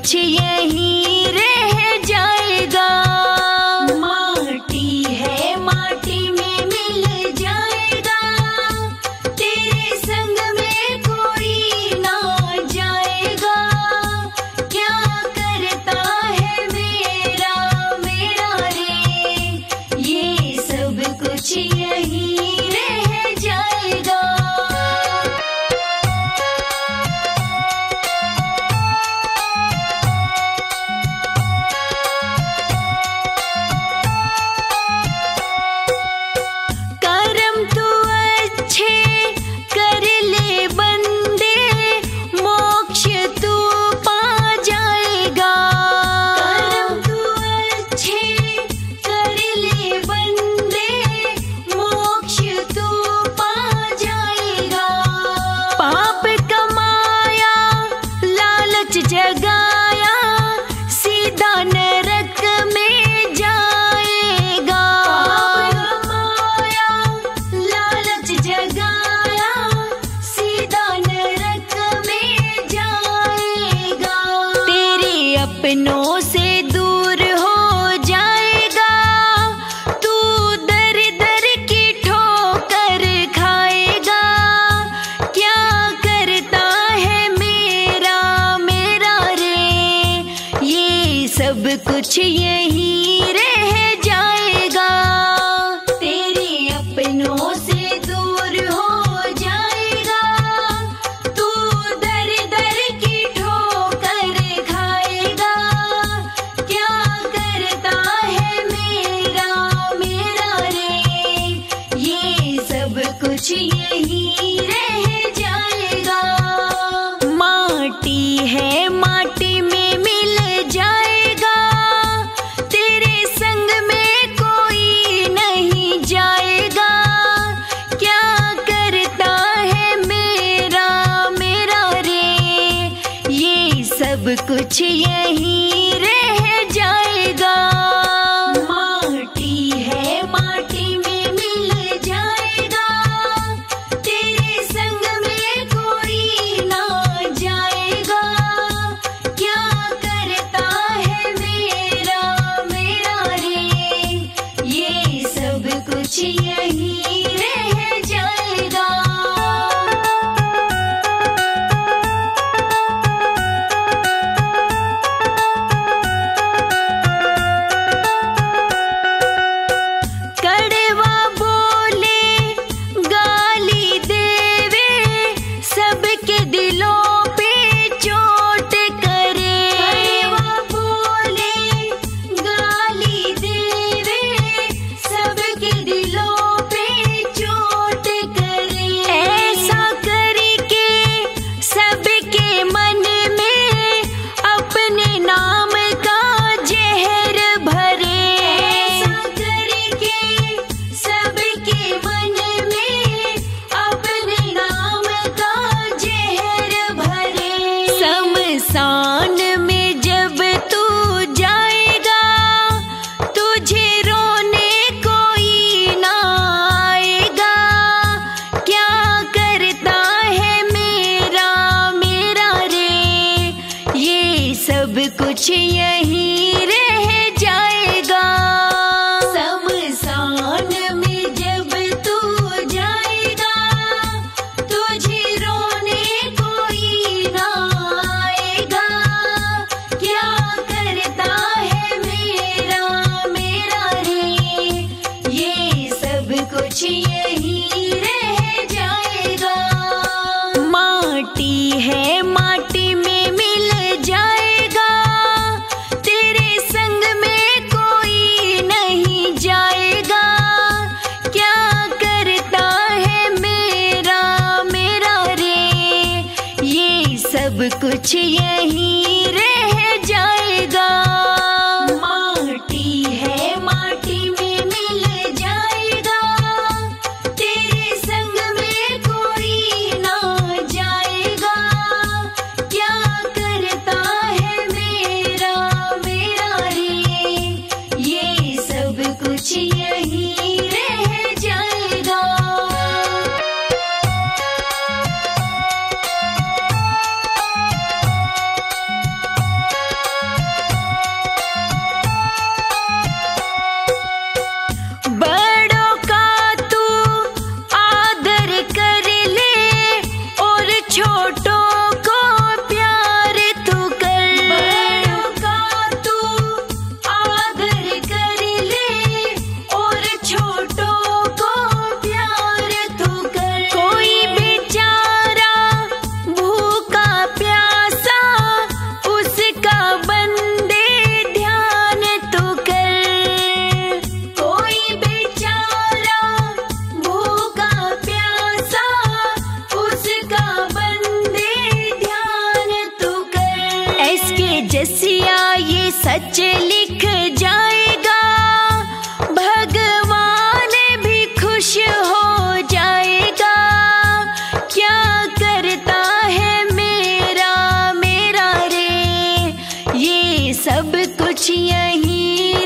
कुछ यही सच जगाया, सीधा नरक में जाएगा। लालच जगाया, सीधा नरक में जाएगा। तेरे अपनों से decât ce ei कुछ यही कुछ यही तेजस्या ये सच लिख जाएगा। भगवान भी खुश हो जाएगा। क्या करता है मेरा मेरा रे? ये सब कुछ यही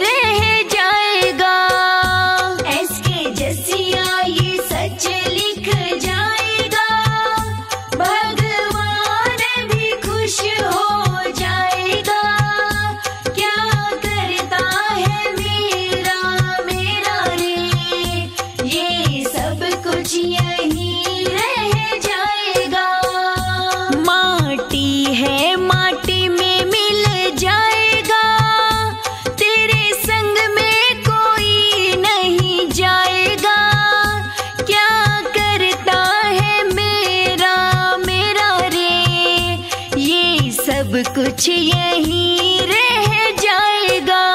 कुछ यही रह जाएगा।